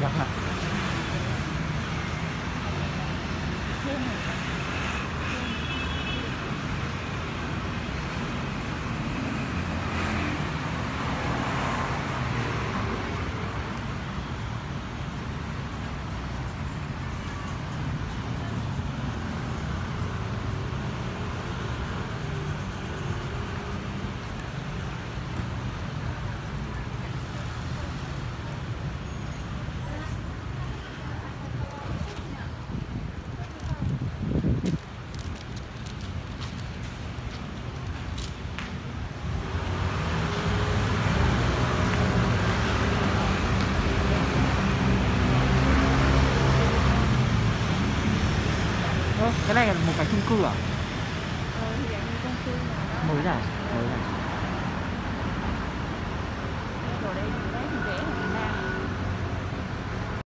Dạ. Cái này là một cái chung cư à? Ờ, thì như chung cư mà. Mới này mới này